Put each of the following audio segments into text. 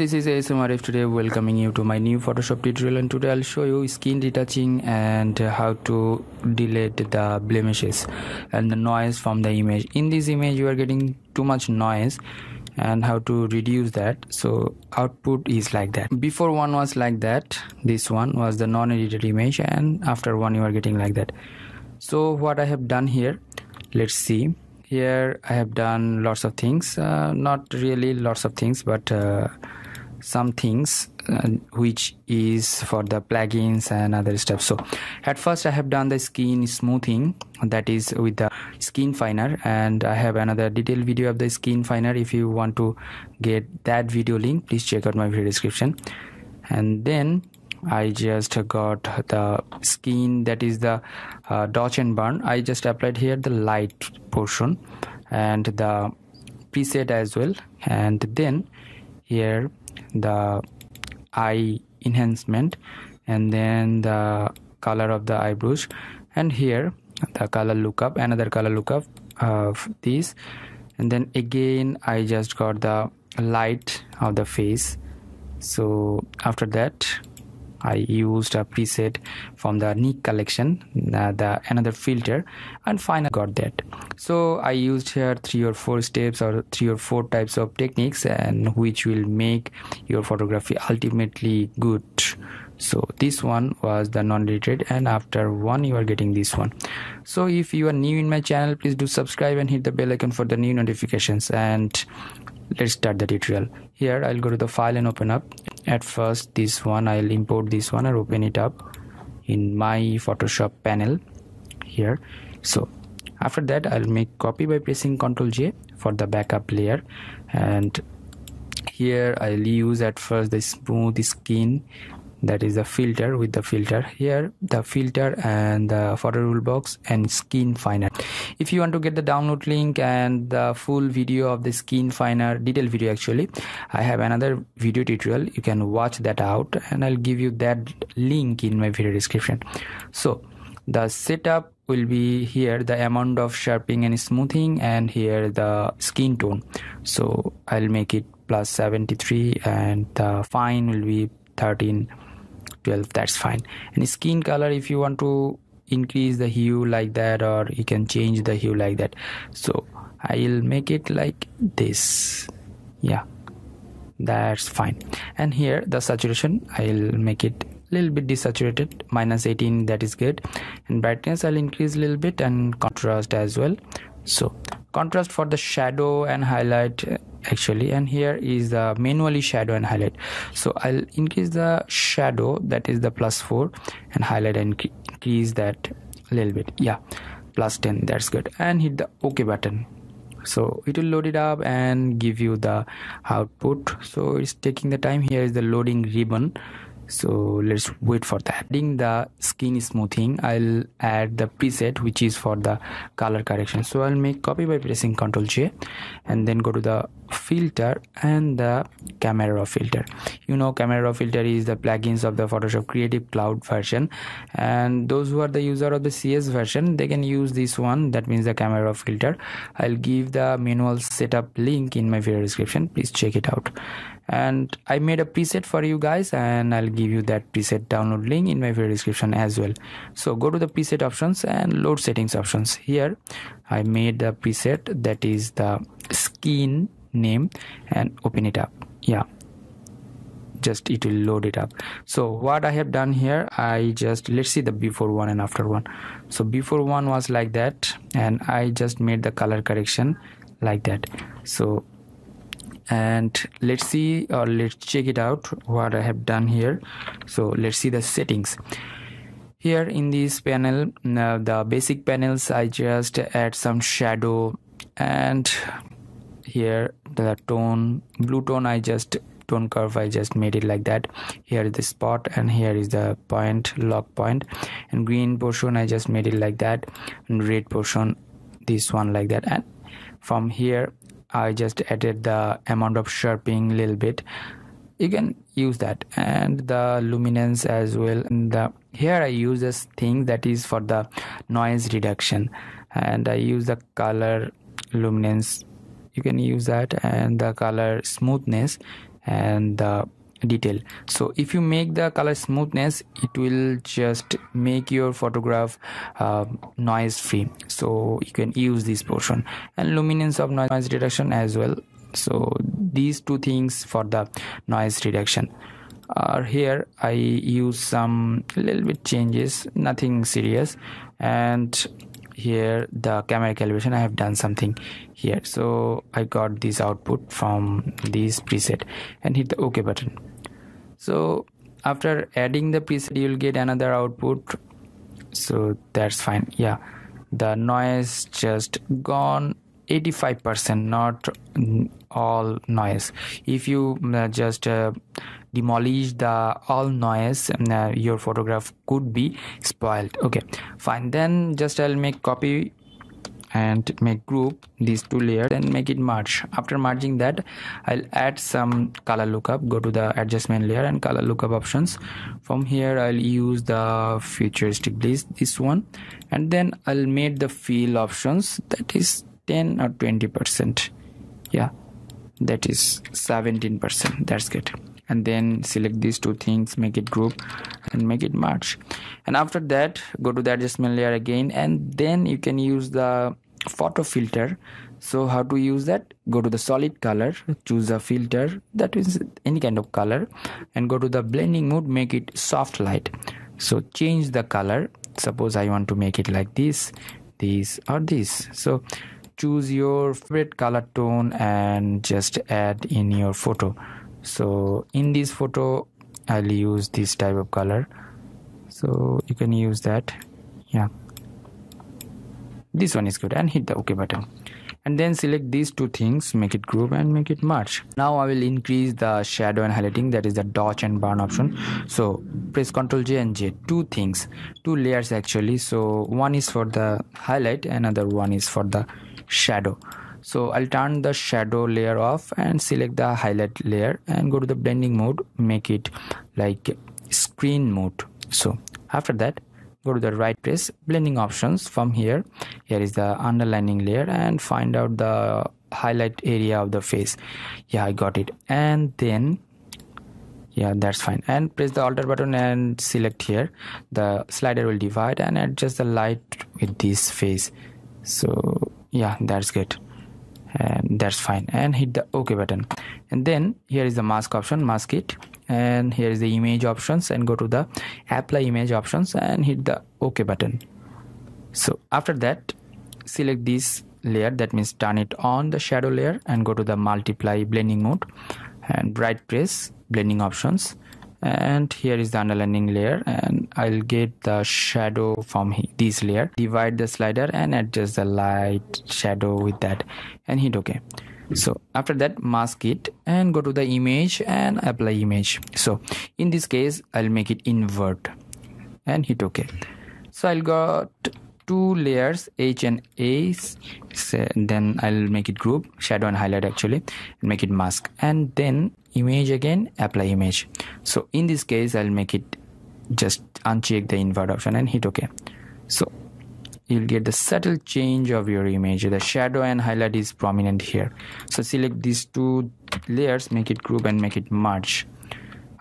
this is ASM Arif today welcoming you to my new Photoshop tutorial. And today I'll show you skin detaching and how to delete the blemishes and the noise from the image. In this image you are getting too much noise and how to reduce that. So output is like that. Before one was like that this one was the non-edited image and after one you are getting like that. So what I have done here let's see. Here I have done lots of things. Uh, not really lots of things but uh, some things uh, which is for the plugins and other stuff. So at first I have done the skin smoothing that is with the skin finer and I have another detailed video of the skin finer. If you want to get that video link please check out my video description. And then I just got the skin that is the uh, dodge and burn. I just applied here the light portion and the preset as well. And then here the eye enhancement and then the color of the eyebrows. And here the color lookup another color lookup of this. And then again I just got the light of the face. So after that I used a preset from the Nik collection, uh, the another filter, and finally got that. So I used here three or four steps or three or four types of techniques, and which will make your photography ultimately good. So this one was the non-edited, and after one you are getting this one. So if you are new in my channel, please do subscribe and hit the bell icon for the new notifications. And let's start the tutorial. Here I'll go to the file and open up at first this one I'll import this one and open it up in my Photoshop panel here. So after that I'll make copy by pressing ctrl J for the backup layer. And here I'll use at first the smooth skin that is the filter with the filter. Here the filter and the photo rule box and skin finer. If you want to get the download link and the full video of the skin finer detailed video actually i have another video tutorial. You can watch that out and i'll give you that link in my video description. So the setup will be here the amount of sharpening and smoothing and here the skin tone. So i'll make it plus 73 and the fine will be 13 12 that's fine. And skin color if you want to increase the hue like that or you can change the hue like that. So I'll make it like this. Yeah that's fine. And here the saturation I'll make it a little bit desaturated minus 18 that is good. And brightness I'll increase a little bit and contrast as well. So contrast for the shadow and highlight actually and here is the manually shadow and highlight. So i'll increase the shadow that is the plus 4 and highlight and increase that a little bit. Yeah plus 10 that's good. And hit the ok button. So it will load it up and give you the output. So it's taking the time. Here is the loading ribbon so let's wait for that. Adding the skin smoothing i'll add the preset which is for the color correction. So i'll make copy by pressing ctrl j and then go to the filter and the camera raw filter. You know camera raw filter is the plugins of the photoshop creative cloud version. And those who are the user of the cs version they can use this one. That means the camera raw filter. I'll give the manual setup link in my video description. Please check it out and i made a preset for you guys and i'll give you that preset download link in my video description as well. So go to the preset options and load settings options. Here i made a preset that is the skin name and open it up. Yeah. Just it will load it up. So what i have done here i just let's see the before one and after one. So before one was like that and i just made the color correction like that. So and let's see or let's check it out what i have done here. So let's see the settings. Here in this panel uh, the basic panels i just add some shadow. And here the tone blue tone i just tone curve i just made it like that. Here is the spot and here is the point lock point. And green portion i just made it like that. And red portion this one like that. And from here i just added the amount of sharpening a little bit. You can use that. And the luminance as well. And the here i use this thing that is for the noise reduction. And i use the color luminance. You can use that. And the color smoothness. And the detail. So if you make the color smoothness it will just make your photograph uh, noise free. So you can use this portion. And luminance of noise reduction as well. So these two things for the noise reduction. Are here i use some little bit changes nothing serious. And here the camera calibration i have done something here. So i got this output from this preset and hit the ok button so after adding the preset you'll get another output. So that's fine. Yeah. The noise just gone 85% not all noise. If you uh, just uh, demolish the all noise uh, your photograph could be spoiled. Okay. Fine. Then just i'll make copy and make group these two layers and make it merge. After merging that i'll add some color lookup. Go to the adjustment layer and color lookup options. From here i'll use the futuristic bliss this one. And then i'll make the fill options. That is 10 or 20 percent. Yeah that is 17 percent. That's good and then select these two things make it group and make it merge. And after that go to the adjustment layer again and then you can use the photo filter. So how to use that? Go to the solid color choose a filter that is any kind of color and go to the blending mode make it soft light. So change the color. Suppose i want to make it like this this or this. So choose your favorite color tone and just add in your photo so in this photo I'll use this type of color. So you can use that. Yeah. This one is good. And hit the ok button. And then select these two things. Make it group and make it merge. Now i will increase the shadow and highlighting. That is the dodge and burn option. So press ctrl j and j. Two things. Two layers actually. So one is for the highlight. Another one is for the shadow so I'll turn the shadow layer off and select the highlight layer and go to the blending mode make it like screen mode. So after that go to the right press blending options. From here here is the underlining layer and find out the highlight area of the face. Yeah I got it. And then yeah that's fine. And press the alter button and select here. The slider will divide and adjust the light with this face. So yeah that's good and that's fine. And hit the ok button. And then here is the mask option mask it. And here is the image options and go to the apply image options and hit the ok button. So after that select this layer. That means turn it on the shadow layer and go to the multiply blending mode and right press blending options and here is the underlining layer and I'll get the shadow from this layer. Divide the slider and adjust the light shadow with that and hit ok. So after that mask it and go to the image and apply image. So in this case I'll make it invert and hit ok. So I'll got two layers H and A then I'll make it group shadow and highlight actually and make it mask. And then image again apply image. So in this case I'll make it just uncheck the invert option and hit ok. So you'll get the subtle change of your image. The shadow and highlight is prominent here. So select these two layers make it group and make it merge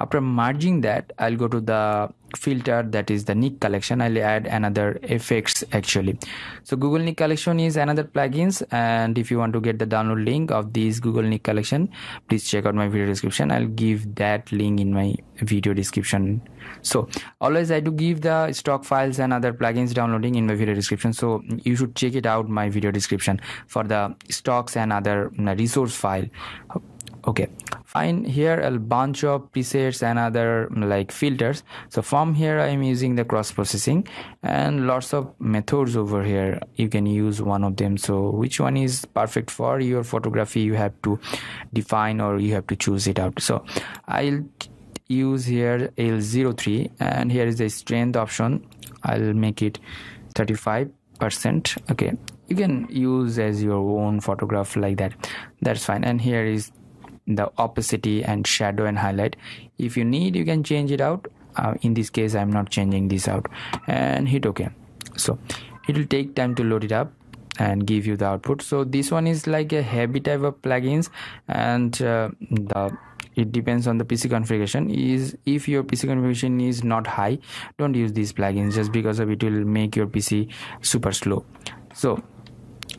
after merging that I'll go to the filter that is the Nik collection. I'll add another effects actually. So Google Nik collection is another plugins and if you want to get the download link of this Google Nik collection please check out my video description. I'll give that link in my video description. So always I do give the stock files and other plugins downloading in my video description. So you should check it out my video description for the stocks and other uh, resource file okay fine. Here a bunch of presets and other like filters. So from here i'm using the cross processing and lots of methods over here. You can use one of them. So which one is perfect for your photography you have to define or you have to choose it out. So i'll use here l03 and here is the strength option. I'll make it 35 percent. Okay you can use as your own photograph like that. That's fine. And here is the opacity and shadow and highlight. If you need you can change it out. Uh, in this case i'm not changing this out. And hit ok. So it will take time to load it up and give you the output. So this one is like a heavy type of plugins. And uh, the it depends on the pc configuration. Is if your pc configuration is not high don't use these plugins just because of it will make your pc super slow. So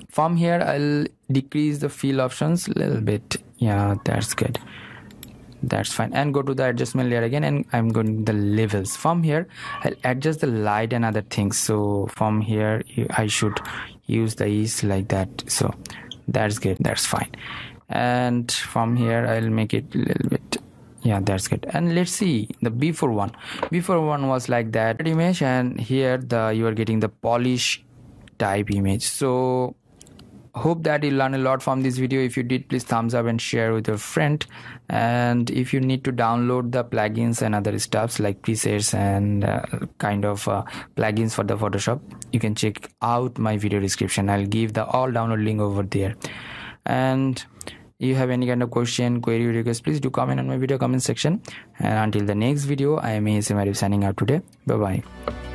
from here i'll decrease the fill options a little bit yeah that's good. That's fine. And go to the adjustment layer again and i'm going the levels. From here i'll adjust the light and other things. So from here i should use the ease like that. So that's good. That's fine. And from here i'll make it a little bit yeah that's good. And let's see the before one. Before one was like that. Image and here the you are getting the polish type image. So hope that you learn a lot from this video. If you did please thumbs up and share with your friend. And if you need to download the plugins and other stuffs like presets and uh, kind of uh, plugins for the photoshop you can check out my video description. I'll give the all download link over there. And if you have any kind of question query request please do comment on my video comment section. And until the next video i am ASM signing out today. Bye bye